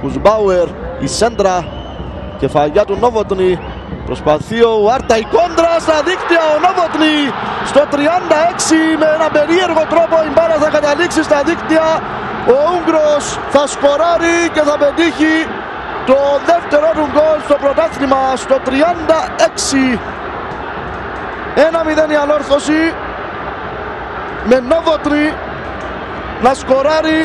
Κουσμπάουερ, η σέντρα κεφαλιά του Νόβοτνη προσπαθεί ο Άρτα η κόντρα στα δίκτυα ο Νόβοτνη στο 36 με ένα περίεργο τρόπο η μπάλα θα καταλήξει στα δίκτυα. Ο Ούγγρος θα σκοράρει και θα πετύχει το δεύτερο του γκολ στο πρωτάθλημα στο 36 1-0 η ανόρθωση με Νόβοτνη να σκοράρει